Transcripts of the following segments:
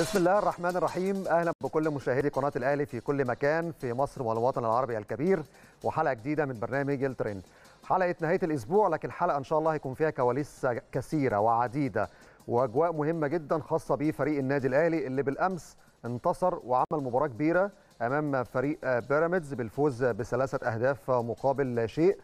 بسم الله الرحمن الرحيم. أهلا بكل مشاهدي قناة الأهلي في كل مكان في مصر والوطن العربي الكبير وحلقة جديدة من برنامج الترند. حلقة نهاية الأسبوع لكن حلقة إن شاء الله هيكون فيها كواليس كثيرة وعديدة وأجواء مهمة جدا خاصة بفريق النادي الأهلي اللي بالأمس انتصر وعمل مباراة كبيرة أمام فريق بيراميدز بالفوز بثلاثة أهداف مقابل لا شيء.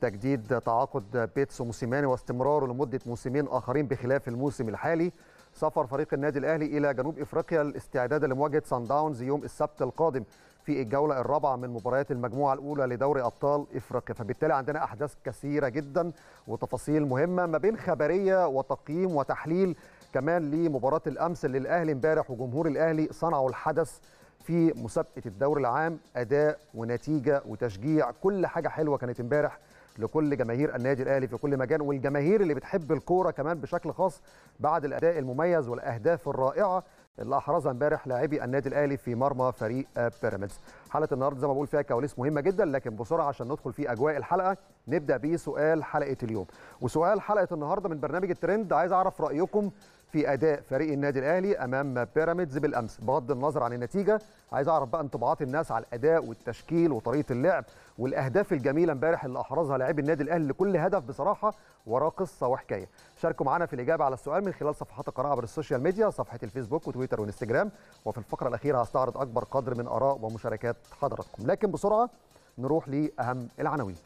تجديد تعاقد بيتسو موسيماني واستمراره لمدة موسمين آخرين بخلاف الموسم الحالي. سفر فريق النادي الأهلي إلى جنوب إفريقيا الاستعداد لمواجهة سان داونز يوم السبت القادم في الجولة الرابعة من مباريات المجموعة الأولى لدوري أبطال إفريقيا. فبالتالي عندنا أحداث كثيرة جدا وتفاصيل مهمة ما بين خبرية وتقييم وتحليل كمان لمباراة الأمس اللي الأهلي امبارح وجمهور الأهلي صنعوا الحدث في مسابقة الدوري العام أداء ونتيجة وتشجيع. كل حاجة حلوة كانت امبارح لكل جماهير النادي الأهلي في كل مكان والجماهير اللي بتحب الكورة كمان بشكل خاص بعد الأداء المميز والأهداف الرائعة اللي أحرزها امبارح لاعبي النادي الأهلي في مرمى فريق بيراميدز. حلقة النهارده زي ما بقول فيها كواليس مهمة جدا لكن بسرعة عشان ندخل في أجواء الحلقة نبدأ بسؤال حلقة اليوم. وسؤال حلقة النهارده من برنامج الترند عايز أعرف رأيكم في أداء فريق النادي الأهلي أمام بيراميدز بالأمس. بغض النظر عن النتيجة عايز أعرف بقى انطباعات الناس على الأداء والتشكيل وطريقة اللعب والأهداف الجميلة امبارح اللي أحرزها لاعبي النادي الأهلي لكل هدف بصراحة وراه قصة وحكاية. شاركوا معنا في الإجابة على السؤال من خلال صفحات القناة عبر ال social media صفحة الفيسبوك وتويتر وإنستجرام. وفي الفقرة الأخيرة هستعرض أكبر قدر من آراء ومشاركات حضراتكم. لكن بسرعة نروح لأهم العناوين.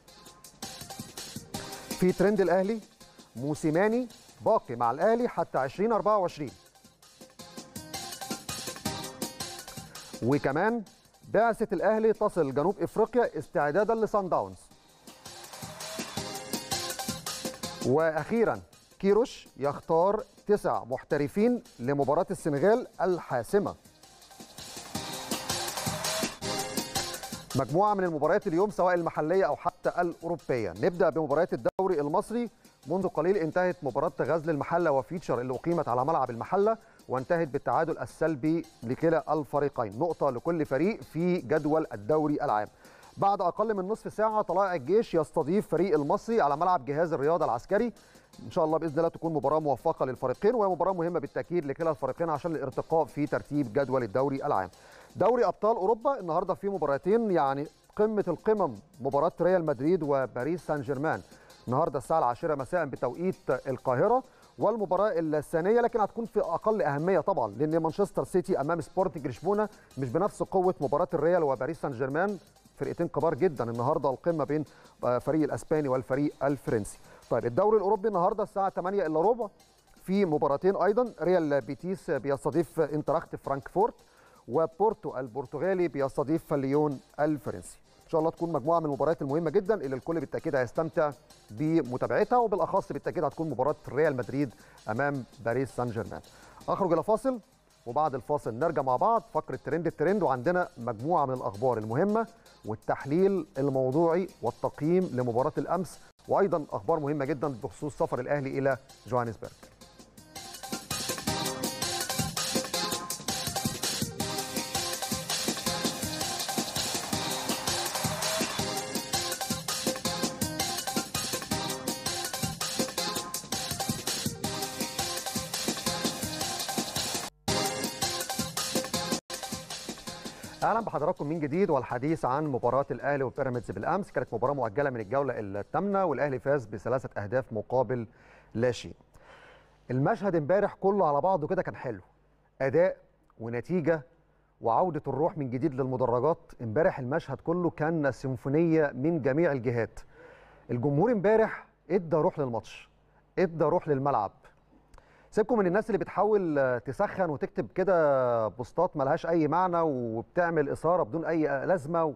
في ترند الأهلي موسيماني باقي مع الأهلي حتى 2024 وكمان بعثة الأهلي تصل جنوب إفريقيا استعدادا لصن داونز. وأخيرا كيروش يختار تسع محترفين لمباراة السنغال الحاسمة. مجموعة من المباريات اليوم سواء المحلية أو حتى الأوروبية. نبدأ بمباريات الدوري المصري. منذ قليل انتهت مباراة غزل المحلة وفيتشر اللي أقيمت على ملعب المحلة وانتهت بالتعادل السلبي لكلا الفريقين. نقطة لكل فريق في جدول الدوري العام. بعد أقل من نصف ساعة طلائع الجيش يستضيف فريق المصري على ملعب جهاز الرياضة العسكري. إن شاء الله بإذن الله تكون مباراة موفقة للفريقين وهي مباراة مهمة بالتأكيد لكلا الفريقين عشان الارتقاء في ترتيب جدول الدوري العام. دوري أبطال أوروبا النهاردة في مباراتين يعني قمة القمم مباراة ريال مدريد وباريس سان جيرمان. النهارده الساعة العاشرة مساء بتوقيت القاهرة والمباراة الثانية لكن هتكون في أقل أهمية طبعا لأن مانشستر سيتي أمام سبورتنج لشبونه مش بنفس قوة مباراة الريال وباريس سان جيرمان فرقتين كبار جدا النهارده القمة بين فريق الأسباني والفريق الفرنسي. طيب الدوري الأوروبي النهارده الساعة 8 إلا ربع في مباراتين أيضا ريال بيتيس بيستضيف إنتراخت فرانكفورت وبورتو البرتغالي بيستضيف ليون الفرنسي. إن شاء الله تكون مجموعة من المباريات المهمة جدا اللي الكل بالتأكيد هيستمتع بمتابعتها وبالأخص بالتأكيد هتكون مباراة ريال مدريد أمام باريس سان جيرمان. اخرج إلى فاصل وبعد الفاصل نرجع مع بعض. فقرة ترند الترند وعندنا مجموعة من الأخبار المهمة والتحليل الموضوعي والتقييم لمباراة الأمس وأيضا أخبار مهمة جدا بخصوص سفر الأهلي إلى جوهانسبرج أهلا بحضراتكم من جديد والحديث عن مباراة الأهلي وبيراميدز بالأمس كانت مباراة مؤجلة من الجولة الثامنة والأهلي فاز بثلاثة أهداف مقابل لا شيء. المشهد امبارح كله على بعضه كده كان حلو. أداء ونتيجة وعودة الروح من جديد للمدرجات، امبارح المشهد كله كان سيمفونية من جميع الجهات. الجمهور امبارح إدى روح للماتش، إدى روح للملعب، سيبكم من الناس اللي بتحاول تسخن وتكتب كده بوستات ملهاش أي معنى وبتعمل إثارة بدون أي لازمة و...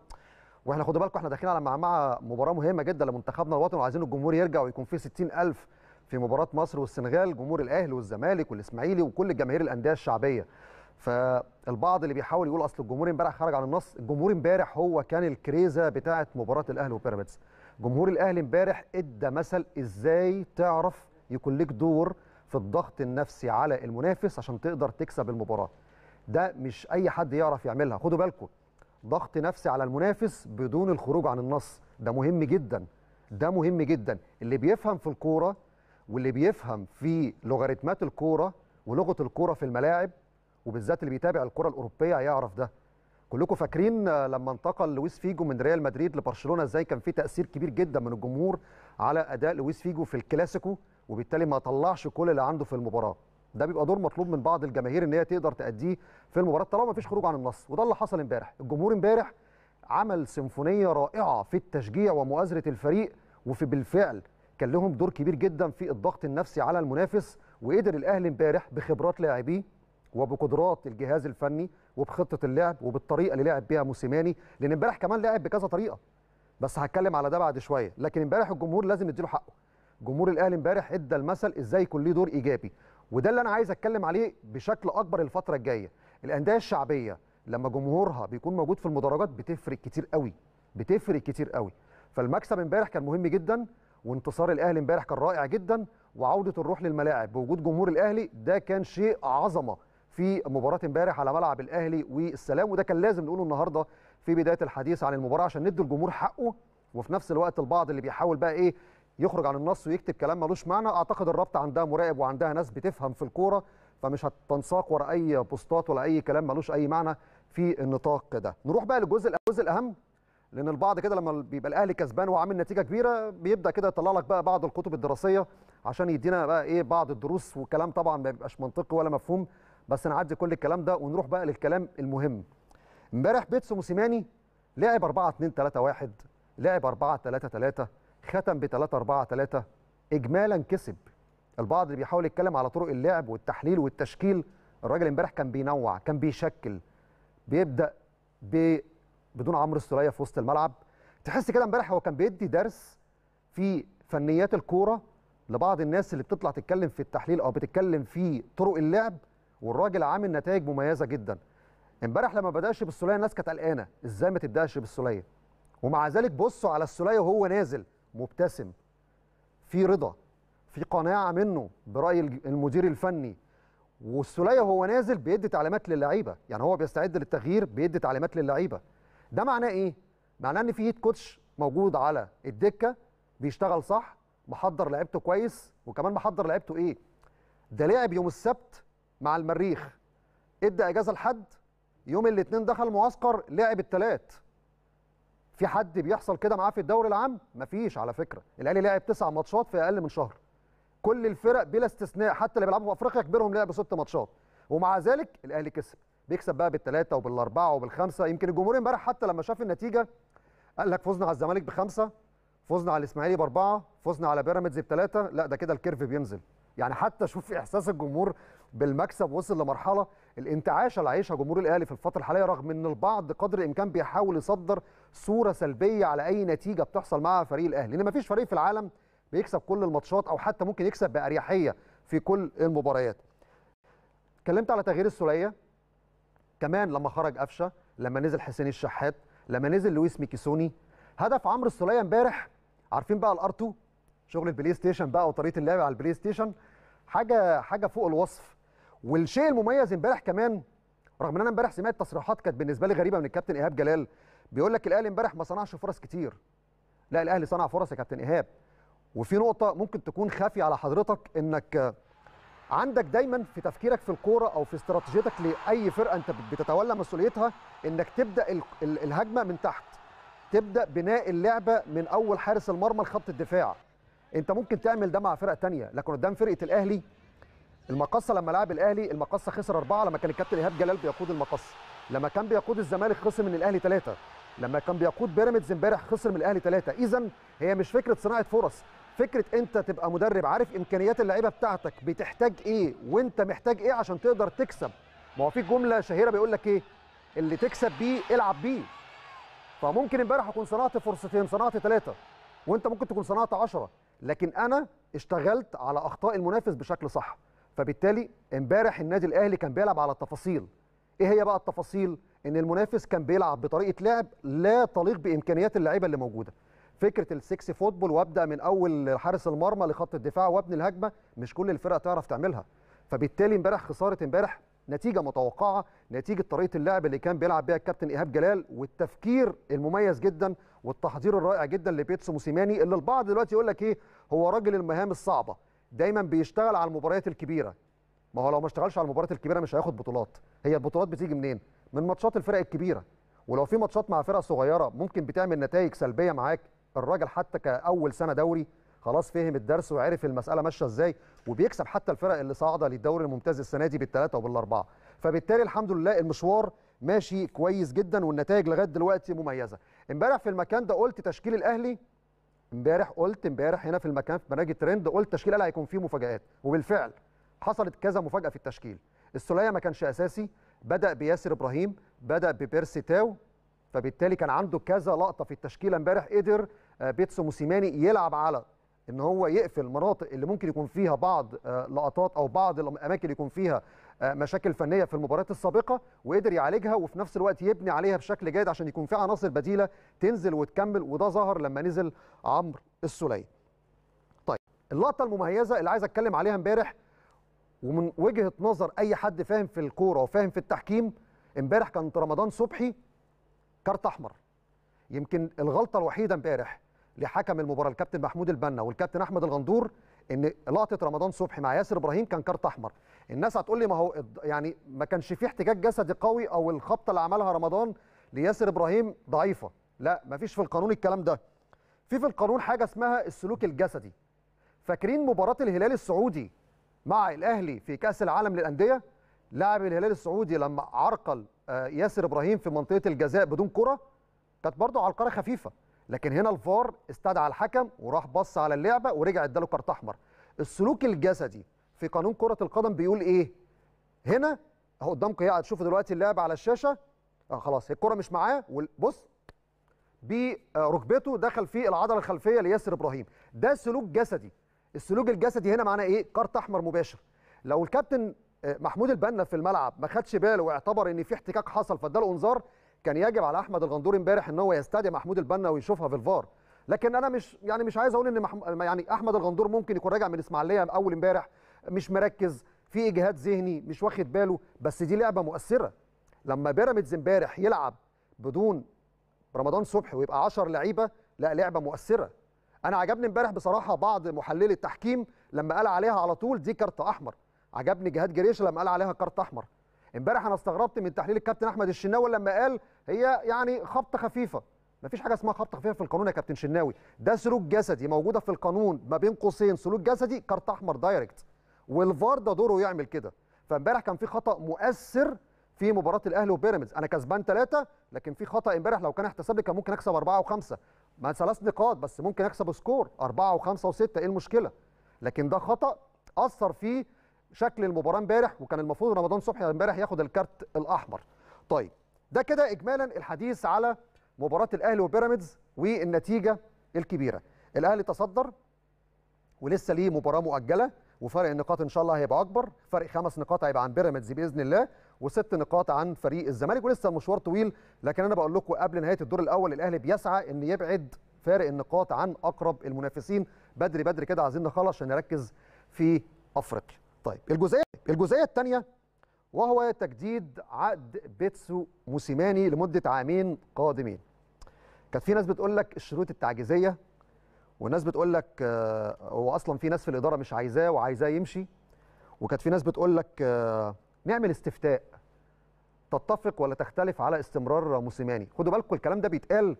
وإحنا خدوا بالكم إحنا داخلين على مع مباراة مهمة جدا لمنتخبنا الوطني وعايزين الجمهور يرجع ويكون فيه 60000 في مباراة مصر والسنغال جمهور الأهلي والزمالك والإسماعيلي وكل جماهير الأندية الشعبية. فالبعض اللي بيحاول يقول أصل الجمهور امبارح خرج عن النص الجمهور امبارح هو كان الكريزة بتاعة مباراة الأهلي وبيراميدز. جمهور الأهلي امبارح إدى مثل إزاي تعرف يكون لك دور في الضغط النفسي على المنافس عشان تقدر تكسب المباراة. ده مش أي حد يعرف يعملها. خدوا بالكم ضغط نفسي على المنافس بدون الخروج عن النص. ده مهم جدا. ده مهم جدا. اللي بيفهم في الكورة واللي بيفهم في لوغاريتمات الكورة ولغة الكورة في الملاعب وبالذات اللي بيتابع الكرة الأوروبية هيعرف ده. كلكم فاكرين لما انتقل لويس فيجو من ريال مدريد لبرشلونة إزاي كان في تأثير كبير جدا من الجمهور على أداء لويس فيجو في الكلاسيكو؟ وبالتالي ما طلعش كل اللي عنده في المباراة. ده بيبقى دور مطلوب من بعض الجماهير إن هي تقدر تأديه في المباراة طالما ما فيش خروج عن النص. وده اللي حصل امبارح. الجمهور امبارح عمل سيمفونية رائعة في التشجيع ومؤازرة الفريق وفي بالفعل كان لهم دور كبير جدا في الضغط النفسي على المنافس وقدر الأهلي امبارح بخبرات لاعبيه وبقدرات الجهاز الفني وبخطة اللعب وبالطريقة اللي لعب بيها موسيماني لأن امبارح كمان لعب بكذا طريقة. بس هتكلم على ده بعد شوية. لكن امبارح الجمهور لازم نديله حقه. جمهور الأهلي امبارح إدى المثل إزاي يكون ليه دور إيجابي. وده اللي أنا عايز أتكلم عليه بشكل أكبر الفترة الجاية. الأندية الشعبية لما جمهورها بيكون موجود في المدرجات بتفرق كتير قوي بتفرق كتير قوي. فالمكسب امبارح كان مهم جدا وانتصار الأهلي امبارح كان رائع جدا وعودة الروح للملاعب بوجود جمهور الأهلي ده كان شيء عظمة في مباراة امبارح على ملعب الأهلي والسلام. وده كان لازم نقوله النهارده في بداية الحديث عن المباراة عشان ندي الجمهور حقه. وفي نفس الوقت البعض اللي بيحاول بقى إيه يخرج عن النص ويكتب كلام ملوش معنى. أعتقد الرابطه عندها مراقب وعندها ناس بتفهم في الكورة فمش هتنساق ورا أي بوستات ولا أي كلام ملوش أي معنى في النطاق ده. نروح بقى للجزء الجزء الأهم لأن البعض كده لما بيبقى الأهلي كسبان وعامل نتيجة كبيرة بيبدأ كده يطلع لك بقى بعض الكتب الدراسية عشان يدينا بقى إيه بعض الدروس. وكلام طبعا ما بيبقاش منطقي ولا مفهوم بس نعدي كل الكلام ده ونروح بقى للكلام المهم. امبارح بيتسو موسيماني لعب 4 2 3 1 لعب 4 3 3 ختم ب 3 4 3 اجمالا كسب. البعض اللي بيحاول يتكلم على طرق اللعب والتحليل والتشكيل الراجل امبارح كان بينوع كان بيشكل بيبدأ ب بدون عمرو السولية في وسط الملعب. تحس كده امبارح هو كان بيدي درس في فنيات الكورة لبعض الناس اللي بتطلع تتكلم في التحليل أو بتتكلم في طرق اللعب والراجل عامل نتائج مميزة جدا. امبارح لما بدأش بالسولية الناس كانت قلقانة إزاي ما تبدأش بالسولية؟ ومع ذلك بصوا على السولية وهو نازل. مبتسم في رضا في قناعة منه برأي المدير الفني. والسوليه وهو نازل بيدي تعليمات للعيبة يعني هو بيستعد للتغيير بيدي تعليمات للعيبة. ده معناه إيه؟ معناه إن في هيد كوتش موجود على الدكة بيشتغل صح محضر لعيبته كويس وكمان محضر لعيبته إيه؟ ده لعب يوم السبت مع المريخ. إدى إجازة لحد يوم الاثنين دخل معسكر لعب الثلاث في حد بيحصل كده معاه في الدوري العام؟ مفيش على فكرة. الأهلي لعب تسع ماتشات في أقل من شهر. كل الفرق بلا استثناء حتى اللي بيلعبوا في أفريقيا كبيرهم لعبوا ست ماتشات. ومع ذلك الأهلي كسب. بيكسب بقى بالثلاثه وبالأربعة وبالخمسة. يمكن الجمهور امبارح حتى لما شاف النتيجة قال لك فزنا على الزمالك بخمسة فزنا على الإسماعيلي بأربعة فزنا على بيراميدز بثلاثه لا ده كده الكيرف بينزل. يعني حتى شوف إحساس الجمهور بالمكسب وصل لمرحلة الانتعاشه اللي عايشها جمهور الأهلي في الفترة الحالية رغم إن البعض قدر الإمكان بيحاول يصدر صورة سلبية على أي نتيجة بتحصل مع فريق الأهلي. لأن مفيش فريق في العالم بيكسب كل الماتشات أو حتى ممكن يكسب بأريحية في كل المباريات. اتكلمت على تغيير السوليه كمان لما خرج قفشة لما نزل حسين الشحات لما نزل لويس ميكيسوني. هدف عمرو السوليه امبارح. عارفين بقى ال R2 شغل البلاي ستيشن بقى وطريقة اللعب على البلاي ستيشن. حاجة حاجة فوق الوصف. والشيء المميز امبارح كمان رغم إن أنا امبارح سمعت تصريحات كانت بالنسبة لي غريبة من الكابتن إيهاب جلال بيقول لك الأهلي امبارح ما صنعش فرص كتير. لا الأهلي صنع فرص يا كابتن إيهاب. وفي نقطة ممكن تكون خافيه على حضرتك إنك عندك دايما في تفكيرك في الكورة أو في استراتيجيتك لأي فرقة أنت بتتولى مسؤوليتها إنك تبدأ الهجمة من تحت. تبدأ بناء اللعبة من أول حارس المرمى لخط الدفاع. أنت ممكن تعمل ده مع فرق تانية لكن قدام فرقة الأهلي المقصة لما لعب الأهلي المقصة خسر أربعة لما كان الكابتن إيهاب جلال بيقود المقصة. لما كان بيقود الزمالك خسر من الأهلي ثلاثة لما كان بيقود بيراميدز امبارح خسر من الأهلي ثلاثة اذا هي مش فكرة صناعة فرص. فكرة أنت تبقى مدرب عارف إمكانيات اللعيبة بتاعتك بتحتاج إيه وأنت محتاج إيه عشان تقدر تكسب. ما هو في جملة شهيرة بيقول لك إيه اللي تكسب بيه العب بيه. فممكن امبارح أكون صنعت فرصتين صنعت ثلاثة وأنت ممكن تكون صنعت 10 لكن أنا اشتغلت على أخطاء المنافس بشكل صح. فبالتالي امبارح النادي الاهلي كان بيلعب على التفاصيل. إيه هي بقى التفاصيل؟ ان المنافس كان بيلعب بطريقة لعب لا تليق بامكانيات اللعيبة اللي موجودة. فكرة ال sexy football وابدأ من أول حارس المرمى لخط الدفاع وابني الهجمة مش كل الفرق تعرف تعملها. فبالتالي امبارح خسارة امبارح نتيجة متوقعة نتيجة طريقة اللعب اللي كان بيلعب بيها الكابتن إيهاب جلال والتفكير المميز جدا والتحضير الرائع جدا لبيتسو موسيماني اللي البعض دلوقتي يقول لك إيه؟ هو راجل المهام الصعبة. دايما بيشتغل على المباريات الكبيرة. ما هو لو ما اشتغلش على المباريات الكبيرة مش هياخد بطولات. هي البطولات بتيجي منين؟ من ماتشات الفرق الكبيرة. ولو في ماتشات مع فرق صغيرة ممكن بتعمل نتائج سلبية معاك. الراجل حتى كأول سنة دوري خلاص فهم الدرس وعرف المسألة ماشية إزاي وبيكسب حتى الفرق اللي صاعدة للدوري الممتاز السنة دي بالثلاثه وبالأربعة. فبالتالي الحمد لله المشوار ماشي كويس جدا والنتائج لغاية دلوقتي مميزة. امبارح في المكان ده قلت تشكيل الأهلي امبارح قلت امبارح هنا في المكان في برنامج الترند قلت تشكيل الاهلي هيكون فيه مفاجآت وبالفعل حصلت كذا مفاجأة في التشكيل. السولية ما كانش أساسي بدأ بياسر إبراهيم بدأ ببيرسي تاو فبالتالي كان عنده كذا لقطة في التشكيلة امبارح قدر بيتسو موسيماني يلعب على إن هو يقفل مناطق اللي ممكن يكون فيها بعض لقطات أو بعض الأماكن اللي يكون فيها مشاكل فنية في المباريات السابقة وقدر يعالجها وفي نفس الوقت يبني عليها بشكل جيد عشان يكون في عناصر بديلة تنزل وتكمل وده ظهر لما نزل عمرو السولية. طيب اللقطة المميزة اللي عايز أتكلم عليها امبارح ومن وجهة نظر أي حد فاهم في الكورة وفاهم في التحكيم امبارح كانت رمضان صبحي كارت أحمر. يمكن الغلطة الوحيدة امبارح لحكم المباراة الكابتن محمود البنا والكابتن أحمد الغندور إن لقطة رمضان صبحي مع ياسر إبراهيم كان كارت أحمر الناس هتقول لي ما هو يعني ما كانش فيه احتكاك جسدي قوي أو الخبطة اللي عملها رمضان لياسر إبراهيم ضعيفة. لا ما فيش في القانون الكلام ده. في في القانون حاجة اسمها السلوك الجسدي. فاكرين مباراة الهلال السعودي مع الأهلي في كأس العالم للأندية؟ لاعب الهلال السعودي لما عرقل ياسر إبراهيم في منطقة الجزاء بدون كرة كانت برضه علقره خفيفة. لكن هنا الفار استدعى الحكم وراح بص على اللعبة ورجع اداله كارت أحمر. السلوك الجسدي في قانون كرة القدم بيقول إيه؟ هنا أهو قدامكم هي هتشوفوا دلوقتي اللعبه على الشاشة. آه خلاص الكرة مش معاه بص بركبته دخل في العضلة الخلفية لياسر إبراهيم. ده سلوك جسدي. السلوك الجسدي هنا معناه إيه؟ كارت أحمر مباشر. لو الكابتن محمود البنا في الملعب ما خدش باله واعتبر إن في احتكاك حصل فاداله انذار كان يجب على أحمد الغندور امبارح إن هو يستدعي محمود البنا ويشوفها في الفار. لكن أنا مش يعني مش عايز أقول إن محم... يعني أحمد الغندور ممكن يكون راجع من إسماعيلية أول امبارح. مش مركز في اجهاد ذهني مش واخد باله. بس دي لعبة مؤثرة. لما بيراميدز امبارح يلعب بدون رمضان صبحي ويبقى 10 لعيبة لا لعبة مؤثرة. أنا عجبني امبارح بصراحة بعض محللي التحكيم لما قال عليها على طول دي كارت أحمر. عجبني جهاد جريشه لما قال عليها كارت أحمر. امبارح أنا استغربت من تحليل الكابتن أحمد الشناوي لما قال هي يعني خبطة خفيفة. مفيش حاجة اسمها خبطة خفيفة في القانون يا كابتن شناوي. ده سلوك جسدي موجودة في القانون ما بين قوسين. سلوك جسدي كارت أحمر direct. والفار ده دوره يعمل كده. فامبارح كان في خطأ مؤثر في مباراة الأهلي وبيراميدز. أنا كسبان ثلاثة لكن في خطأ امبارح لو كان احتسب لي كان ممكن أكسب أربعة وخمسة. ما ثلاث نقاط بس ممكن أكسب سكور. أربعة وخمسة وستة إيه المشكلة؟ لكن ده خطأ أثر في شكل المباراة امبارح وكان المفروض رمضان صبحي امبارح ياخد الكارت الأحمر. طيب ده كده اجمالا الحديث على مباراة الأهلي وبيراميدز والنتيجة الكبيرة. الأهلي تصدر ولسه ليه مباراة مؤجلة. وفرق النقاط إن شاء الله هيبقى أكبر. فرق خمس نقاط هيبقى عن بيراميدز بإذن الله وست نقاط عن فريق الزمالك. ولسه المشوار طويل لكن أنا بقول لكم قبل نهاية الدور الأول الأهلي بيسعى إن يبعد فارق النقاط عن أقرب المنافسين. بدري بدري كده عايزين نخلص عشان نركز في أفريقيا. طيب الجزئية الجزئية الثانية وهو تجديد عقد بيتسو موسيماني لمدة عامين قادمين. كانت في ناس بتقول لك الشروط التعجيزية وناس بتقول لك آه هو أصلا في ناس في الإدارة مش عايزاه وعايزاه يمشي وكانت في ناس بتقول لك آه نعمل استفتاء. تتفق ولا تختلف على استمرار موسيماني؟ خدوا بالكم الكلام ده بيتقال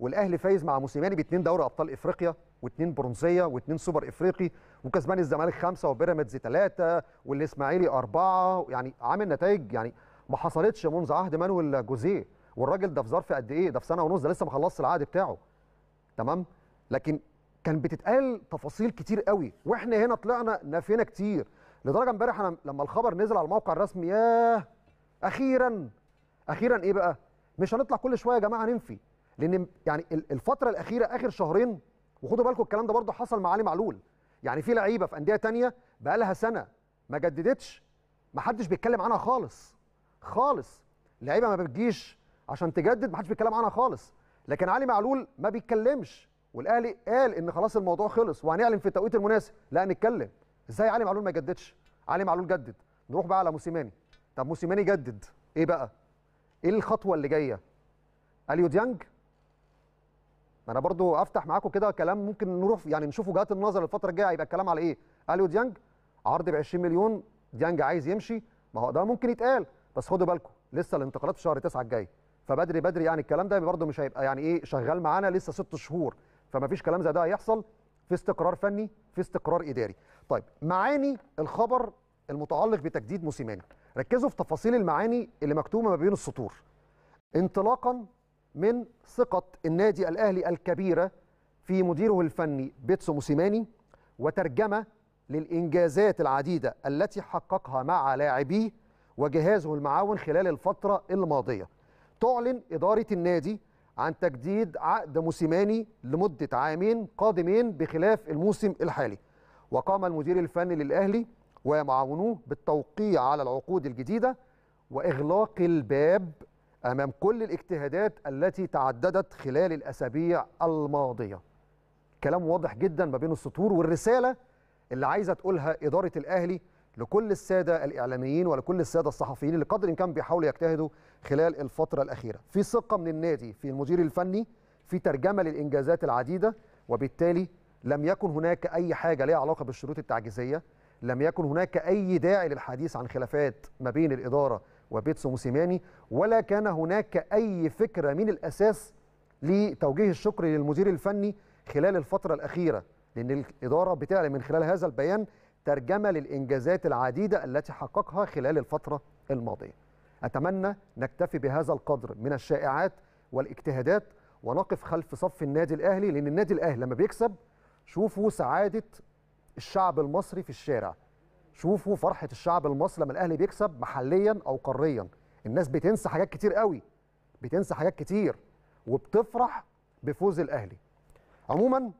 والأهلي فايز مع موسيماني باثنين دوري أبطال إفريقيا واثنين برونزية واثنين سوبر إفريقي وكسبان الزمالك خمسة وبيراميدز ثلاثة والإسماعيلي أربعة يعني عامل نتائج يعني ما حصلتش منذ عهد مانويل جوزيه. والراجل ده في ظرف قد إيه؟ ده في سنة ونص ده لسه ما خلصش العقد بتاعه. تمام؟ لكن كان بتتقال تفاصيل كتير قوي وإحنا هنا طلعنا نفينا كتير لدرجة امبارح أنا لما الخبر نزل على الموقع الرسمي ياه! أخيرا أخيرا إيه بقى؟ مش هنطلع كل شوية يا جماعة ننفي لأن يعني الفترة الأخيرة آخر شهرين وخدوا بالكم الكلام ده برضه حصل مع علي معلول. يعني في لعيبة في أندية تانية بقى لها سنة ما جددتش ما حدش بيتكلم عنها خالص خالص. لعيبة ما بتجيش عشان تجدد ما حدش بيتكلم عنها خالص. لكن علي معلول ما بيتكلمش. والاهلي قال إن خلاص الموضوع خلص وهنعلن في التوقيت المناسب. لا نتكلم. إزاي علي معلول ما يجددش؟ علي معلول جدد. نروح بقى على موسيماني. طب موسيماني جدد. إيه بقى؟ إيه الخطوة اللي جاية؟ أليو ديانج؟ أنا برضو أفتح معاكم كده كلام ممكن نروح يعني نشوف وجهات النظر الفترة الجاية هيبقى الكلام على إيه؟ أليو ديانج؟ عرض ب 20 مليون. ديانج عايز يمشي. ما هو ده ممكن يتقال. بس خدوا بالكم لسه الانتقالات في شهر 9 الجاي. فبدري بدري يعني الكلام ده برده مش هيبقى يعني إيه شغال معانا لسه ست شهور. فما فيش كلام زي ده هيحصل في استقرار فني في استقرار إداري. طيب معاني الخبر المتعلق بتجديد موسيماني. ركزوا في تفاصيل المعاني اللي مكتوبه ما بين السطور. انطلاقا من ثقة النادي الأهلي الكبيرة في مديره الفني بيتسو موسيماني وترجمة للإنجازات العديدة التي حققها مع لاعبيه وجهازه المعاون خلال الفترة الماضية. تعلن إدارة النادي عن تجديد عقد موسيماني لمدة عامين قادمين بخلاف الموسم الحالي. وقام المدير الفني للأهلي ومعاونوه بالتوقيع على العقود الجديدة وإغلاق الباب أمام كل الاجتهادات التي تعددت خلال الأسابيع الماضية. كلام واضح جدا ما بين السطور والرسالة اللي عايزة تقولها إدارة الأهلي لكل السادة الإعلاميين ولكل السادة الصحفيين اللي قدر الإمكان بيحاولوا يجتهدوا خلال الفترة الأخيرة. في ثقة من النادي في المدير الفني في ترجمة للإنجازات العديدة وبالتالي لم يكن هناك أي حاجة ليها علاقة بالشروط التعجيزية لم يكن هناك أي داعي للحديث عن خلافات ما بين الإدارة وبيتسو موسيماني ولا كان هناك أي فكرة من الأساس لتوجيه الشكر للمدير الفني خلال الفترة الأخيرة لأن الإدارة بتعلن من خلال هذا البيان ترجمة للإنجازات العديدة التي حققها خلال الفترة الماضية. أتمنى نكتفي بهذا القدر من الشائعات والاجتهادات ونقف خلف صف النادي الأهلي لأن النادي الأهلي لما بيكسب شوفوا سعادة الشعب المصري في الشارع. شوفوا فرحة الشعب المصري لما الأهلي بيكسب محليا أو قاريا. الناس بتنسى حاجات كتير قوي. بتنسى حاجات كتير وبتفرح بفوز الأهلي. عموما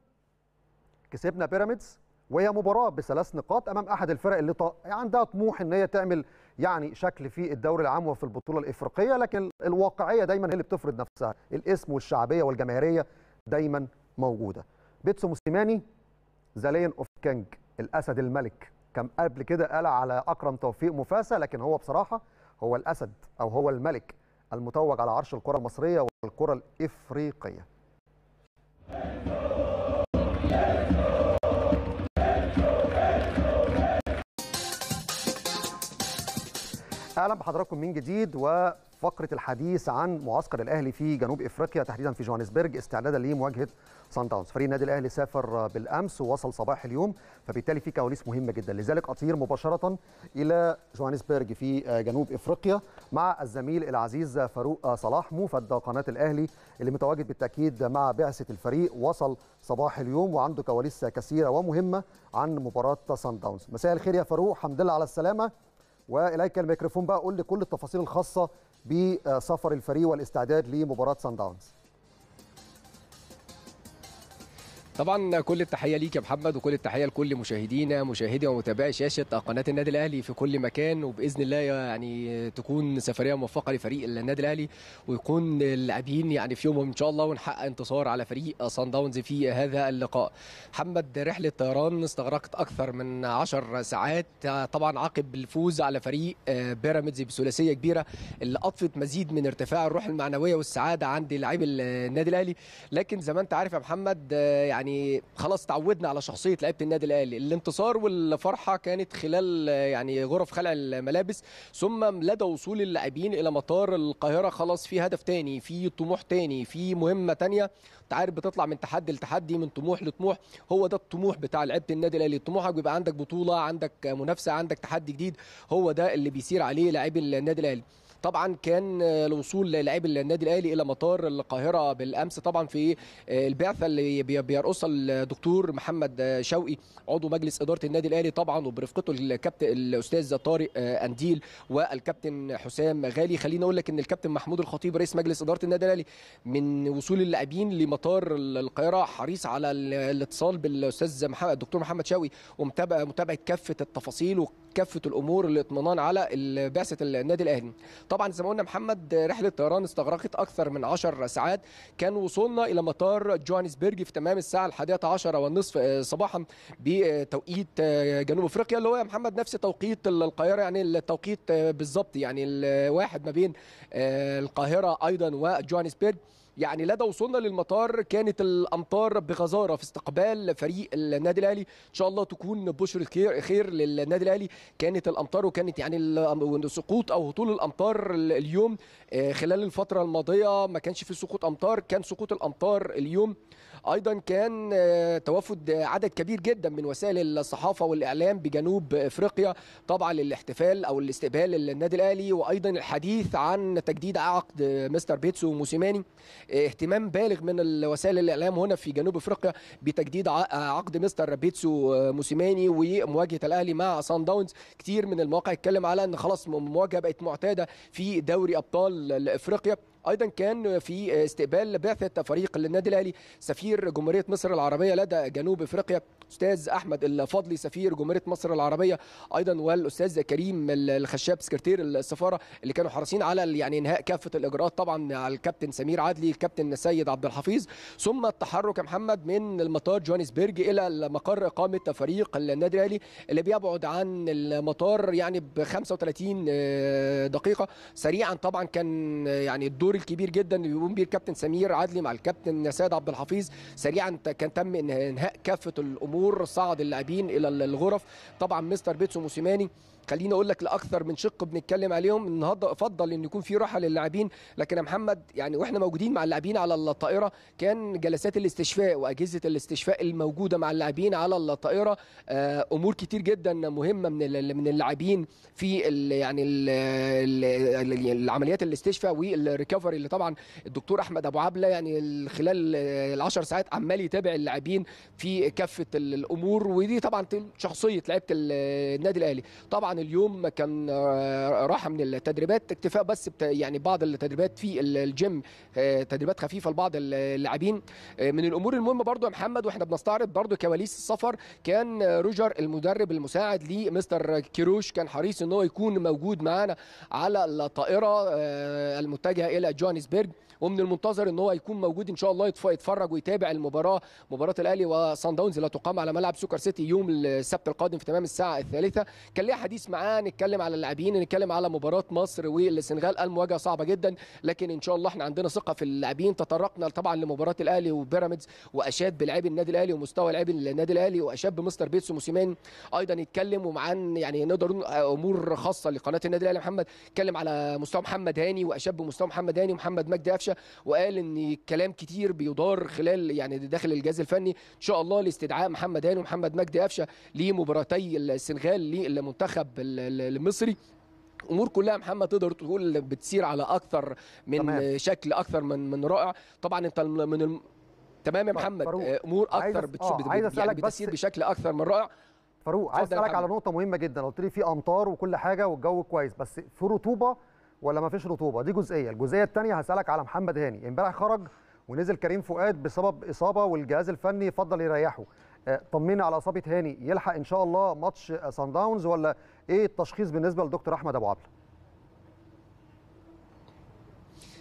كسبنا بيراميدز وهي مباراة بثلاث نقاط أمام أحد الفرق اللي. عندها طموح إن هي تعمل يعني شكل في الدوري العام وفي البطولة الإفريقية لكن الواقعية دايما هي اللي بتفرض نفسها. الاسم والشعبية والجماهيرية دايما موجودة. بيتسو موسيماني زالين أوف كينج الأسد الملك. كان قبل كده قال على أكرم توفيق مفاسه لكن هو بصراحة هو الأسد أو هو الملك المتوج على عرش الكرة المصرية والكرة الإفريقية. أهلا بحضراتكم من جديد وفقرة الحديث عن معسكر الأهلي في جنوب إفريقيا تحديدا في جوهانسبرج استعدادا لمواجهة سان داونز فريق النادي الأهلي سافر بالأمس ووصل صباح اليوم فبالتالي في كواليس مهمة جدا. لذلك أطير مباشرة إلى جوهانسبرج في جنوب إفريقيا مع الزميل العزيز فاروق صلاح موفد قناة الأهلي اللي متواجد بالتأكيد مع بعثة الفريق. وصل صباح اليوم وعنده كواليس كثيرة ومهمة عن مباراة سان داونز مساء الخير يا فاروق الحمد لله على السلامة. وإليك الميكروفون بقى. قول لي كل التفاصيل الخاصة بسفر الفريق والاستعداد لمباراة سان داونز طبعا كل التحية ليك يا محمد وكل التحية لكل مشاهدينا مشاهدي ومتابعي شاشة قناة النادي الأهلي في كل مكان. وبإذن الله يعني تكون سفرية موفقة لفريق النادي الأهلي ويكون اللاعبين يعني في يومهم إن شاء الله ونحقق انتصار على فريق صن داونز في هذا اللقاء. محمد رحلة طيران استغرقت أكثر من 10 ساعات. طبعا عقب الفوز على فريق بيراميدز بثلاثية كبيرة اللي أضفت مزيد من ارتفاع الروح المعنوية والسعادة عند لاعبي النادي الأهلي. لكن زي ما أنت عارف يا محمد يعني يعني خلاص تعودنا على شخصية لعيبة النادي الأهلي. الانتصار والفرحة كانت خلال يعني غرف خلع الملابس ثم لدى وصول اللاعبين إلى مطار القاهرة. خلاص في هدف تاني في طموح تاني في مهمة تانية. انت عارف بتطلع من تحدي لتحدي من طموح لطموح. هو ده الطموح بتاع لعيبة النادي الأهلي. طموحك بيبقى عندك بطولة عندك منافسة عندك تحدي جديد. هو ده اللي بيسير عليه لاعبي النادي الأهلي. طبعا كان الوصول لاعبي النادي الأهلي إلى مطار القاهرة بالأمس طبعا في البعثة اللي بيرقصها الدكتور محمد شوقي عضو مجلس إدارة النادي الأهلي طبعا وبرفقته الكابتن الأستاذ طارق أنديل والكابتن حسام غالي. خليني أقول لك إن الكابتن محمود الخطيب رئيس مجلس إدارة النادي الأهلي من وصول اللاعبين لمطار القاهرة حريص على الاتصال بالأستاذ محمد الدكتور محمد شوقي ومتابعه متابعة كافة التفاصيل وكافة الأمور الاطمئنان على بعثة النادي الأهلي. طبعا زي ما قلنا محمد رحلة طيران استغرقت أكثر من 10 ساعات. كان وصولنا إلى مطار جوهانسبرج في تمام الساعة الحادية عشرة والنصف صباحا بتوقيت جنوب أفريقيا. اللي هو يا محمد نفس توقيت القاهرة يعني التوقيت بالظبط يعني الواحد ما بين القاهرة أيضا وجوهانسبرج. يعني لدى وصولنا للمطار كانت الأمطار بغزارة في استقبال فريق النادي الأهلي. إن شاء الله تكون بشرة خير للنادي الأهلي. كانت الأمطار وكانت يعني سقوط أو هطول الأمطار اليوم آه، خلال الفترة الماضية ما كانش في سقوط أمطار كان سقوط الأمطار اليوم. أيضا كان آه، توافد عدد كبير جدا من وسائل الصحافة والإعلام بجنوب إفريقيا طبعا للاحتفال أو الاستقبال للنادي الأهلي وأيضا الحديث عن تجديد عقد مستر بيتسو موسيماني. آه، اهتمام بالغ من وسائل الإعلام هنا في جنوب إفريقيا بتجديد ع- عقد مستر بيتسو آه، موسيماني ومواجهة الأهلي مع سان داونز. كتير من المواقع اتكلم على إن خلاص مواجهة بقت معتادة في دوري أبطال افريقيا أيضا كان في استقبال بعثة فريق النادي الأهلي سفير جمهورية مصر العربية لدى جنوب إفريقيا. أستاذ أحمد الفضلي سفير جمهورية مصر العربية أيضا والأستاذ كريم الخشاب سكرتير السفارة اللي كانوا حريصين على يعني إنهاء كافة الإجراءات طبعا على الكابتن سمير عدلي الكابتن سيد عبد الحفيظ. ثم التحرك يا محمد من المطار جوهانسبرج إلى مقر إقامة فريق النادي الأهلي اللي بيبعد عن المطار يعني ب 35 دقيقة. سريعا طبعا كان يعني الدور الكبير جدا اللي بيقوم بيه الكابتن سمير عدلي مع الكابتن سيد عبد الحفيظ. سريعا كان تم إنهاء كافة الأمور صعد اللاعبين إلى الغرف. طبعا مستر بيتسو موسيماني خليني أقول لك لأكثر من شق بنتكلم عليهم. النهارده أفضل إن يكون في راحة للاعبين لكن يا محمد يعني وإحنا موجودين مع اللاعبين على الطائره كان جلسات الاستشفاء وأجهزة الاستشفاء الموجودة مع اللاعبين على الطائره آه، أمور كتير جدا مهمة من من اللاعبين في ال يعني ال ال العمليات الاستشفاء وال recovery اللي طبعا الدكتور أحمد أبو عبلة يعني ال- خلال العشر ساعات عمال يتابع اللاعبين في كافة ال- الأمور. ودي طبعا شخصية لعيبة ال- النادي الأهلي. طبعا اليوم كان آه، راحه من التدريبات اكتفاء بس يعني بعض التدريبات في ال- الجيم آه، تدريبات خفيفة لبعض اللاعبين. آه، من الأمور المهمة برضو يا محمد وإحنا بنستعرض برضو كواليس السفر كان روجر المدرب المساعد لمستر كيروش كان حريص إن هو يكون موجود معانا على الطائرة المتجهة إلى جوهانسبرج ومن المنتظر إن هو يكون موجود إن شاء الله يتف- يتفرج ويتابع المباراة مباراة الأهلي وصن داونز اللي تقام على ملعب سوكر سيتي يوم السبت القادم في تمام الساعة الثالثة. كان ليا حديث معاه نتكلم على اللاعبين نتكلم على مباراة مصر والسنغال. المواجهة صعبة جدا لكن إن شاء الله إحنا عندنا ثقة في اللاعبين. تطرقنا طبعا لمباراة الأهلي وبيراميدز وأشاد بلاعبي النادي الأهلي ومستوى لاعبي النادي الأهلي واشاد بمستر بيتسو موسيماني. أيضا يتكلم ومعاه يعني نقدر أمور خاصة لقناة النادي الأهلي محمد. اتكلم على مستوى محمد هاني واشاد بمستوى محمد هاني ومحمد مجدي وقال إن كلام كتير بيدار خلال يعني داخل الجهاز الفني إن شاء الله لاستدعاء محمد هاني ومحمد مجدي قفشة لمباراتي السنغال للمنتخب ال- ال- المصري أمور كلها محمد تقدر تقول بتسير على أكثر من تمام. شكل أكثر من من رائع طبعا أنت من الم... تمام يا طب محمد فاروق، آه، أمور أكثر بتش... آه،. عايز أسألك يعني بس- بتسير بشكل أكثر من رائع فاروق عايز أسألك على. نقطة مهمة جدا قلت لي في أمطار وكل حاجة والجو كويس بس في رطوبه ولا ما فيش رطوبة؟ دي جزئية. الجزئية الثانية هسألك على محمد هاني. امبارح خرج ونزل كريم فؤاد بسبب إصابة والجهاز الفني فضل يريحه. آه، طمني على إصابة هاني. يلحق إن شاء الله ماتش سان داونز ولا إيه التشخيص بالنسبة للدكتور أحمد أبو عبله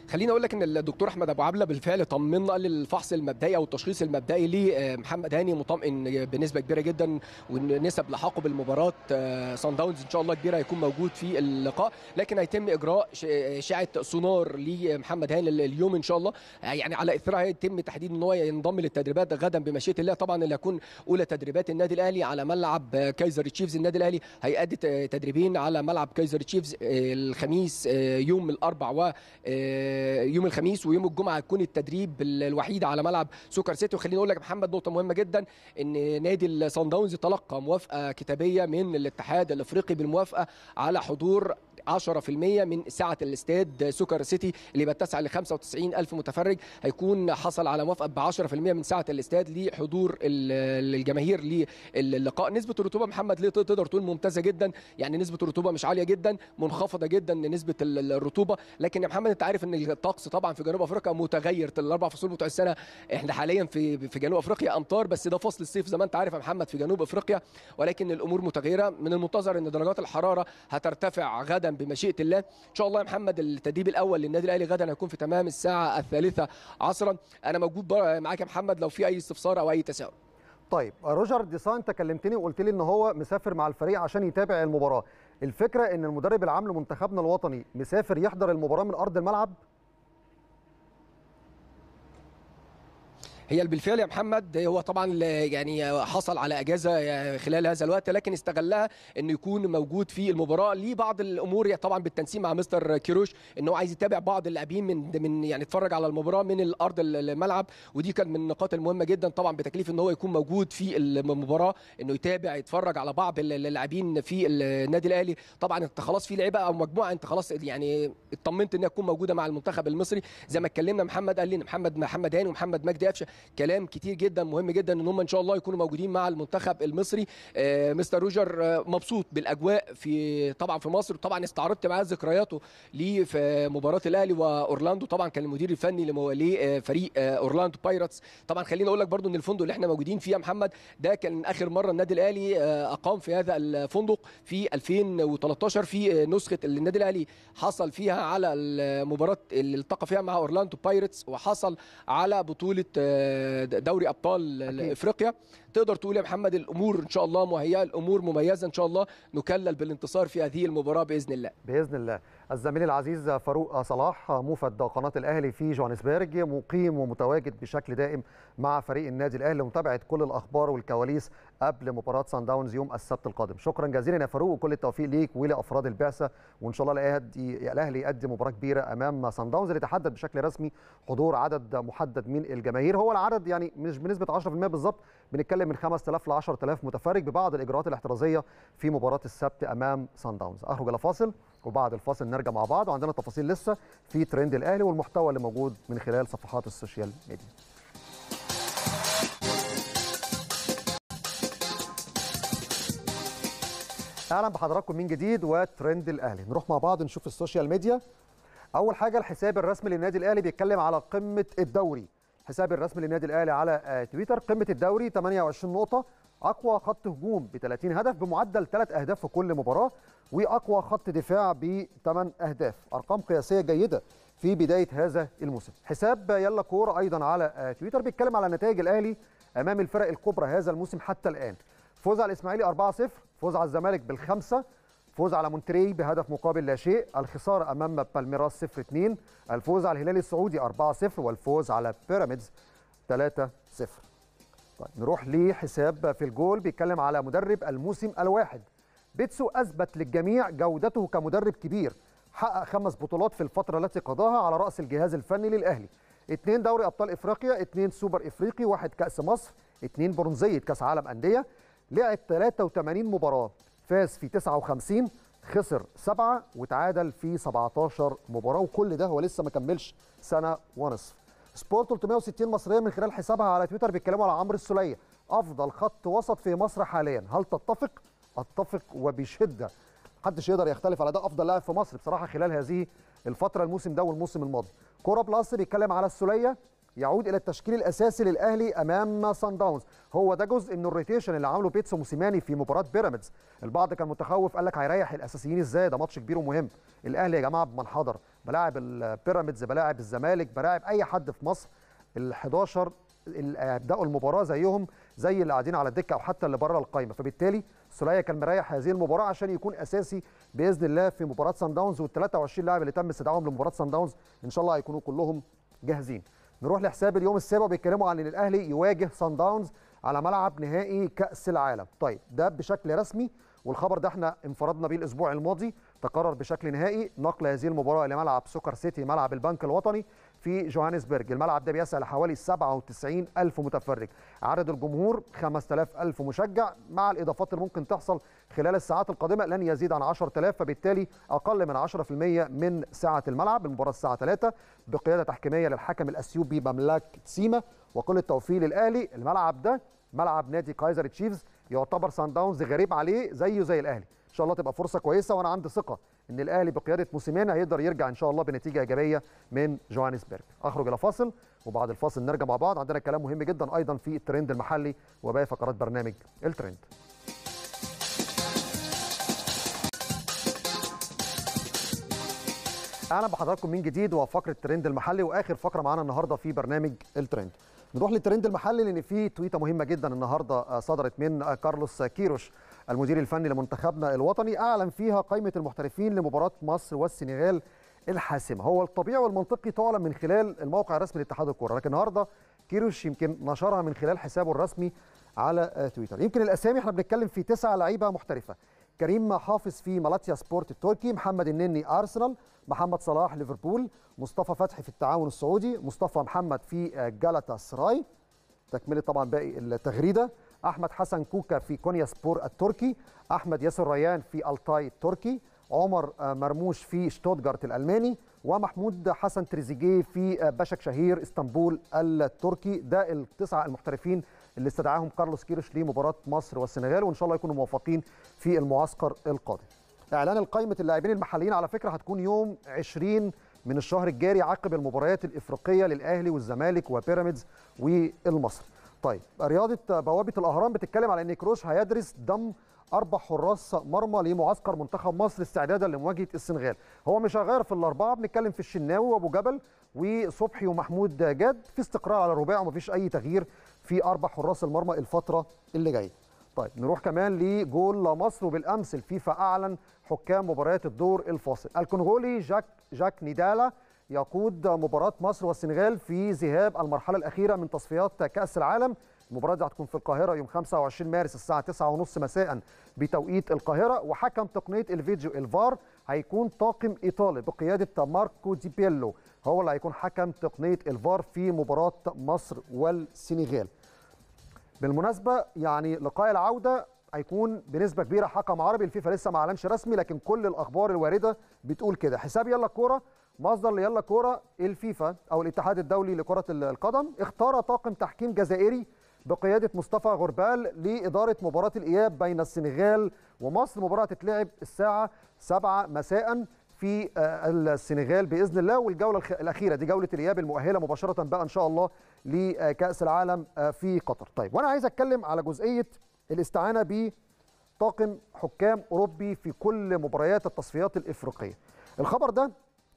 خليني أقول لك إن الدكتور أحمد أبو عبلة بالفعل طمنا قال المبدئي أو التشخيص المبدئي لمحمد هاني مطمئن بنسبة كبيرة جدا ونسب لحاقه بالمباراة آه، صن داونز إن شاء الله كبيرة هيكون موجود في اللقاء. لكن هيتم إجراء اشعه سونار لمحمد هاني اليوم إن شاء الله. يعني على اثرها هيتم تحديد إن هو ينضم للتدريبات غدا بمشيئة الله. طبعا اللي هيكون أولى تدريبات النادي الأهلي على ملعب كايزر تشيفز النادي الأهلي. هيأدي تدريبين على ملعب كايزر تشيفز آه، الخميس آه، يوم الأربع و آه، يوم الخميس ويوم الجمعة هيكون التدريب ال- الوحيد على ملعب سوكر سيتي. وخليني أقول لك محمد نقطة مهمة جدا إن نادي الصن داونز تلقى موافقة كتابية من الاتحاد الأفريقي بالموافقة على حضور 10% من سعه الاستاد سوكر سيتي اللي بتسع ل 95 ألف متفرج. هيكون حصل على موافقة ب 10% من سعه الاستاد لحضور ال- الجماهير للقاء. نسبة الرطوبة محمد ليه تقدر تقول ممتازة جدا؟ يعني نسبة الرطوبة مش عالية جدا منخفضة جدا نسبه ال- الرطوبة. لكن يا محمد انت عارف إن الطقس طبعا في جنوب أفريقيا متغير. الاربع فصول بتوع السنة إحنا حاليا في في جنوب أفريقيا أمطار بس ده فصل الصيف زي ما انت عارف يا محمد في جنوب أفريقيا. ولكن الأمور متغيرة. من المنتظر إن درجات الحرارة هترتفع غدا بمشيئة الله. إن شاء الله يا محمد التدريب الأول للنادي الأهلي غدا هيكون في تمام الساعة الثالثة عصرا. أنا موجود معاك يا محمد لو في أي استفسار أو أي تساؤل. طيب روجر ديسان انت كلمتني وقلت لي إن هو مسافر مع الفريق عشان يتابع المباراة. الفكرة إن المدرب العام لمنتخبنا الوطني مسافر يحضر المباراة من أرض الملعب؟ هي بالفعل يا محمد هو طبعا يعني حصل على أجازة خلال هذا الوقت لكن استغلها إنه يكون موجود في المباراة. ليه بعض الأمور طبعا بالتنسيق مع مستر كيروش ان هو عايز يتابع بعض اللاعبين من من يعني يتفرج على المباراة من الأرض الملعب. ودي كان من النقاط المهمة جدا طبعا بتكليف إن هو يكون موجود في المباراة إنه يتابع يتفرج على بعض اللاعبين في النادي الأهلي. طبعا أنت خلاص في لعيبة أو مجموعة أنت خلاص يعني اطمنت إنها تكون موجودة مع المنتخب المصري. زي ما اتكلمنا محمد قال لنا محمد محمد هاني ومحمد مجدي قفشة كلام كتير جدا مهم جدا إن هم إن شاء الله يكونوا موجودين مع المنتخب المصري. آه مستر روجر آه مبسوط بالأجواء في طبعا في مصر. طبعا استعرضت معاه ذكرياته ليه في مباراة الأهلي وأورلاندو. طبعا كان المدير الفني لفريق آه أورلاندو بايرتس طبعا خليني أقول لك برضو إن الفندق اللي إحنا موجودين فيه يا محمد ده كان آخر مرة النادي الأهلي أقام في هذا الفندق في 2013 في نسخة اللي النادي الأهلي حصل فيها على المباراة اللي التقى فيها مع أورلاندو بايرتس وحصل على بطولة دوري أبطال أكيد. إفريقيا. تقدر تقول يا محمد الأمور إن شاء الله مهيئه الأمور مميزة إن شاء الله. نكلل بالانتصار في هذه المباراة بإذن الله. بإذن الله. الزميل العزيز فاروق صلاح موفد قناة الأهلي في جوهانسبرج مقيم ومتواجد بشكل دائم مع فريق النادي الأهلي لمتابعه كل الأخبار والكواليس قبل مباراة سان داونز يوم السبت القادم. شكرا جزيلا يا فاروق وكل التوفيق ليك ولأفراد البعثة. وإن شاء الله الأهلي يقدم مباراة كبيرة أمام سان داونز اللي تحدد بشكل رسمي حضور عدد محدد من الجماهير. هو العدد يعني مش بنسبة 10% بالظبط بنتكلم من 5000 ل 10000 متفرج ببعض الإجراءات الاحترازية في مباراة السبت أمام سان داونز اخرج إلى فاصل وبعد الفاصل نرجع مع بعض. وعندنا تفاصيل لسه في ترند الأهلي والمحتوى اللي موجود من خلال صفحات ال social media. أهلا بحضراتكم من جديد وترند الاهلي. نروح مع بعض نشوف ال social media. اول حاجة الحساب الرسمي للنادي الاهلي بيتكلم على قمه الدوري. الحساب الرسمي للنادي الاهلي على تويتر قمه الدوري 28 نقطة. اقوى خط هجوم ب 30 هدف بمعدل 3 اهداف في كل مباراة واقوى خط دفاع ب 8 اهداف. ارقام قياسية جيدة في بداية هذا الموسم. حساب يلا كوره أيضا على تويتر بيتكلم على نتائج الاهلي امام الفرق الكبرى هذا الموسم حتى الان. فوز على الاسماعيلي 4-0 فوز على الزمالك بالخمسة فوز على مونتري بهدف مقابل لا شيء الخسارة أمام بالميراس 0-2 الفوز على الهلال السعودي 4-0 والفوز على بيراميدز 3-0 طيب نروح لحساب في الجول بيتكلم على مدرب الموسم الواحد. بيتسو أثبت للجميع جودته كمدرب كبير حقق خمس بطولات في الفترة التي قضاها على رأس الجهاز الفني للأهلي. اثنين دوري أبطال إفريقيا اثنين سوبر إفريقي واحد كأس مصر اثنين برونزية كأس عالم أندية لعب 83 مباراة فاز في 59 خسر سبعة وتعادل في 17 مباراة وكل ده هو لسه ما كملش سنة ونصف. سبورت 360 مصرية من خلال حسابها على تويتر بيتكلموا على عمرو السولية. أفضل خط وسط في مصر حاليا هل تتفق؟ أتفق وبشدة. محدش يقدر يختلف على ده أفضل لاعب في مصر بصراحة خلال هذه الفترة الموسم ده والموسم الماضي. كورة بلس بيتكلم على السولية. يعود إلى التشكيل الأساسي للأهلي أمام سان داونز هو ده جزء من ال rotation اللي عمله بيتسو موسيماني في مباراة بيراميدز. البعض كان متخوف قال لك هيريح الأساسيين إزاي؟ ده ماتش كبير ومهم. الأهلي يا جماعة بمن حضر بلاعب البيراميدز بلاعب الزمالك بلاعب أي حد في مصر. ال11 اللي ابداوا المباراة زيهم زي اللي قاعدين على الدكة أو حتى اللي بره القايمة. فبالتالي سوليه كان مريح هذه المباراة عشان يكون أساسي بإذن الله في مباراة سان داونز وال23 لاعب اللي تم استدعائهم لمباراة سان داونز إن شاء الله هيكونوا كلهم جاهزين. نروح لحساب اليوم السابع بيتكلموا عن إن الأهلي يواجه سان داونز على ملعب نهائي كأس العالم. طيب ده بشكل رسمي والخبر ده إحنا انفردنا بيه الأسبوع الماضي تقرر بشكل نهائي نقل هذه المباراة إلى ملعب سوكر سيتي ملعب البنك الوطني. في جوهانسبرج. الملعب ده بيسع لحوالي 97 ألف متفرج. عدد الجمهور 5000 ألف مشجع مع الإضافات اللي ممكن تحصل خلال الساعات القادمة لن يزيد عن 10000 فبالتالي أقل من 10% من سعة الملعب. المباراة الساعة 3 بقيادة تحكيمية للحكم الأثيوبي مملاك تسيما وكل التوفيق للأهلي. الملعب ده ملعب نادي كايزر تشيفز يعتبر سان داونز غريب عليه زيه زي الأهلي. إن شاء الله تبقى فرصة كويسة وأنا عندي ثقة إن الأهلي بقيادة موسيماني هيقدر يرجع إن شاء الله بنتيجة إيجابية من جوهانسبرج أخرج إلى فاصل وبعد الفاصل نرجع مع بعض. عندنا كلام مهم جدا أيضا في الترند المحلي وباقي فقرات برنامج الترند. أهلا بحضراتكم من جديد وفقرة الترند المحلي وآخر فقرة معانا النهارده في برنامج الترند. نروح للترند المحلي لأن في تويتة مهمة جدا النهارده صدرت من كارلوس كيروش. المدير الفني لمنتخبنا الوطني أعلن فيها قائمة المحترفين لمباراة مصر والسنغال الحاسمة. هو الطبيعي والمنطقي تعلن من خلال الموقع الرسمي لاتحاد الكره لكن النهارده كيروش يمكن نشرها من خلال حسابه الرسمي على تويتر. يمكن الأسامي إحنا بنتكلم في تسعة لعيبة محترفة. كريم حافظ في مالاتيا سبورت التركي محمد النني أرسنال محمد صلاح ليفربول مصطفى فتحي في التعاون السعودي مصطفى محمد في جالاتا سراي. تكملة طبعا باقي التغريدة. أحمد حسن كوكا في كونيا سبور التركي أحمد ياسر ريان في التاي التركي عمر مرموش في شتوتغارت الألماني ومحمود حسن تريزيجيه في باشاك شهير إسطنبول التركي ده التسعة المحترفين اللي استدعاهم كارلوس كيروش لمباراة مصر والسنغال وإن شاء الله يكونوا موفقين في المعسكر القادم. إعلان قائمه اللاعبين المحليين على فكرة هتكون يوم 20 من الشهر الجاري عقب المباريات الإفريقية للأهلي والزمالك وبيراميدز والمصري. طيب رياضة بوابة الأهرام بتتكلم على إن كروش هيدرس ضم أربع حراس مرمى لمعسكر منتخب مصر استعدادا لمواجهة السنغال. هو مش هيغير في الأربعة بنتكلم في الشناوي وابو جبل وصبحي ومحمود جاد في استقرار على الرباع ومفيش أي تغيير في أربع حراس المرمى الفترة اللي جاية. طيب نروح كمان لجول مصر وبالأمس الفيفا أعلن حكام مباريات الدور الفاصل. الكونغولي جاك جاك نيدالا يقود مباراة مصر والسنغال في ذهاب المرحلة الأخيرة من تصفيات كأس العالم. المباراة دي هتكون في القاهرة يوم 25 مارس الساعة 9:30 مساء بتوقيت القاهرة. وحكم تقنية الفيديو الفار هيكون طاقم إيطالي بقيادة ماركو دي بيلو هو اللي هيكون حكم تقنية الفار في مباراة مصر والسنغال. بالمناسبة يعني لقاء العودة هيكون بنسبة كبيرة حكم عربي. الفيفا لسه ما أعلنش رسمي لكن كل الأخبار الواردة بتقول كده. حساب يلا كورة مصدر ليلا كورة الفيفا أو الاتحاد الدولي لكرة القدم اختار طاقم تحكيم جزائري بقيادة مصطفى غربال لإدارة مباراة الإياب بين السنغال ومصر. مباراة تتلعب الساعة 7 مساء في السنغال بإذن الله. والجولة الأخيرة دي جولة الإياب المؤهلة مباشرة بقى إن شاء الله لكأس العالم في قطر. طيب وأنا عايز أتكلم على جزئية الاستعانة بطاقم حكام أوروبي في كل مباريات التصفيات الإفريقية الخبر ده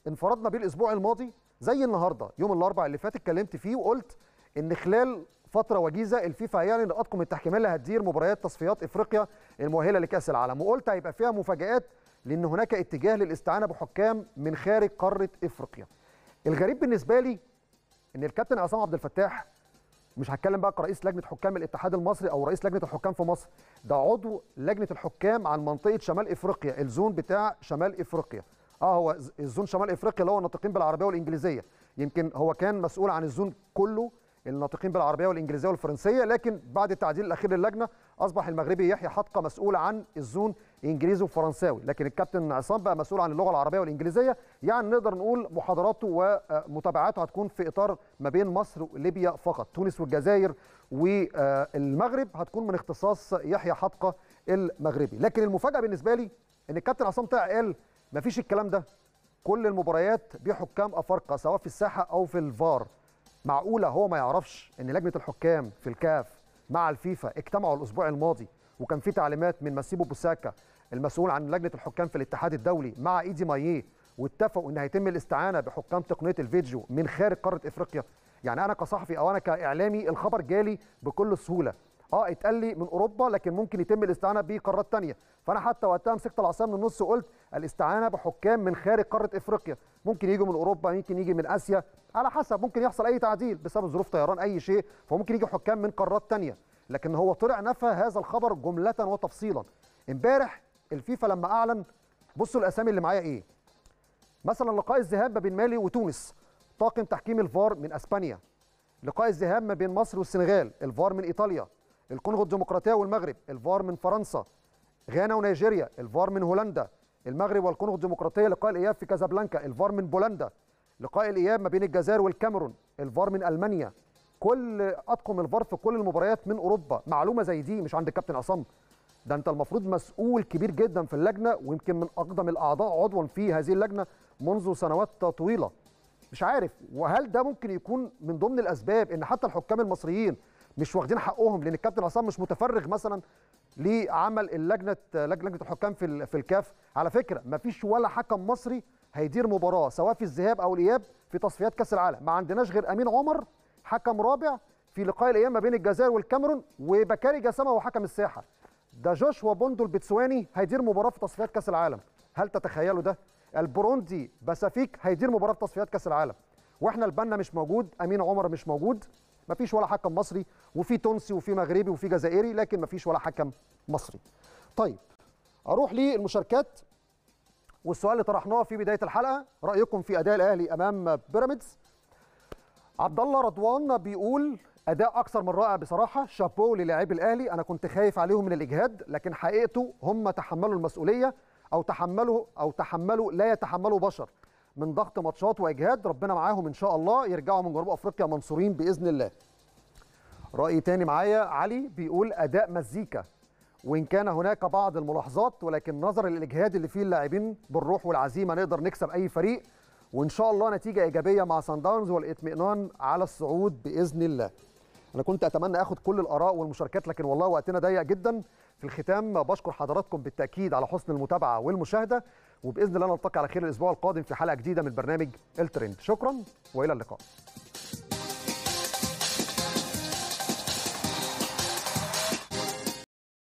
انفردنا بيه الأسبوع الماضي زي النهارده يوم الاربعاء اللي فات اتكلمت فيه وقلت إن خلال فترة وجيزة الفيفا هيعلن اطقم التحكيمية اللي هتدير مباريات تصفيات إفريقيا المؤهلة لكأس العالم وقلت هيبقى فيها مفاجآت لأن هناك اتجاه للاستعانة بحكام من خارج قارة إفريقيا. الغريب بالنسبة لي إن الكابتن عصام عبد الفتاح مش هتكلم بقى كرئيس لجنة حكام الاتحاد المصري أو رئيس لجنة الحكام في مصر. ده عضو لجنة الحكام عن منطقة شمال إفريقيا الزون بتاع شمال إفريقيا. آه هو الزون شمال إفريقيا اللي هو الناطقين بالعربية والإنجليزية. يمكن هو كان مسؤول عن الزون كله الناطقين بالعربية والإنجليزية والفرنسية لكن بعد التعديل الأخير للجنة أصبح المغربي يحيى حطقه مسؤول عن الزون إنجليزي وفرنساوي. لكن الكابتن عصام بقى مسؤول عن اللغة العربية والإنجليزية. يعني نقدر نقول محاضراته ومتابعاته هتكون في إطار ما بين مصر وليبيا فقط. تونس والجزائر والمغرب هتكون من اختصاص يحيى حطقه المغربي. لكن المفاجأة بالنسبة لي إن الكابتن عصام طلع قال مفيش الكلام ده. كل المباريات بحكام أفارقة سواء في الساحة أو في الفار. معقولة هو ما يعرفش إن لجنة الحكام في الكاف مع الفيفا اجتمعوا الأسبوع الماضي وكان في تعليمات من ماسيبو بوساكا المسؤول عن لجنة الحكام في الاتحاد الدولي مع إيدي ماييه واتفقوا إن هيتم الاستعانة بحكام تقنية الفيديو من خارج قارة إفريقيا. يعني أنا كصحفي أو أنا كإعلامي الخبر جالي بكل سهولة. آه اتقال لي من اوروبا لكن ممكن يتم الاستعانة بقارات ثانية فأنا حتى وقتها مسكت العصا من النص وقلت الاستعانة بحكام من خارج قارة إفريقيا. ممكن يجوا من أوروبا ممكن يجي من آسيا. على حسب ممكن يحصل أي تعديل بسبب ظروف طيران أي شيء. فممكن يجي حكام من قارات ثانية لكن هو طلع نفى هذا الخبر جملة وتفصيلا. امبارح الفيفا لما أعلن بصوا الأسامي اللي معايا إيه. مثلا لقاء الذهاب ما بين مالي وتونس. طاقم تحكيم الفار من أسبانيا. لقاء الذهاب ما بين مصر والسنغال. الفار من إيطاليا. الكونغو الديمقراطية والمغرب الفار من فرنسا غانا ونيجيريا الفار من هولندا المغرب والكونغو الديمقراطية لقاء الإياب في كازابلانكا الفار من بولندا لقاء الإياب ما بين الجزائر والكاميرون الفار من ألمانيا. كل أطقم الفار في كل المباريات من أوروبا. معلومة زي دي مش عند الكابتن عصام. ده أنت المفروض مسؤول كبير جدا في اللجنة ويمكن من أقدم الأعضاء عضوا في هذه اللجنة منذ سنوات طويلة. مش عارف وهل ده ممكن يكون من ضمن الأسباب إن حتى الحكام المصريين مش واخدين حقهم لأن الكابتن عصام مش متفرغ مثلا لعمل اللجنة لجنة الحكام في في الكاف. على فكرة ما فيش ولا حكم مصري هيدير مباراة سواء في الذهاب أو الإياب في تصفيات كأس العالم. ما عندناش غير أمين عمر حكم رابع في لقاء الاياب ما بين الجزائر والكاميرون وبكاري جسامة هو حكم الساحة. ده جوشوا بوندو البتسواني هيدير مباراة في تصفيات كأس العالم. هل تتخيلوا ده؟ البروندي باسيفيك هيدير مباراة في تصفيات كأس العالم. وإحنا البنا مش موجود أمين عمر مش موجود. مفيش ولا حكم مصري وفي تونسي وفي مغربي وفي جزائري لكن مفيش ولا حكم مصري. طيب أروح للمشاركات والسؤال اللي طرحناه في بداية الحلقة. رأيكم في أداء الأهلي أمام بيراميدز؟ عبد الله رضوان بيقول أداء أكثر من رائع بصراحة. شابو للاعبي الأهلي. أنا كنت خايف عليهم من الإجهاد لكن حقيقته هم تحملوا المسؤولية أو تحملوا أو تحملوا لا يتحملوا بشر. من ضغط ماتشات وإجهاد ربنا معاهم إن شاء الله يرجعوا من جنوب أفريقيا منصورين بإذن الله. رأي تاني معايا علي بيقول أداء مزيكا وإن كان هناك بعض الملاحظات ولكن نظرا للإجهاد اللي فيه اللاعبين بالروح والعزيمة نقدر نكسب أي فريق وإن شاء الله نتيجة إيجابية مع سان داونز والإطمئنان على الصعود بإذن الله. أنا كنت أتمنى آخد كل الآراء والمشاركات لكن والله وقتنا ضيق جدا. في الختام بشكر حضراتكم بالتأكيد على حسن المتابعة والمشاهدة. وبإذن الله نلتقي على خير الأسبوع القادم في حلقة جديدة من برنامج الترند. شكرا وإلى اللقاء.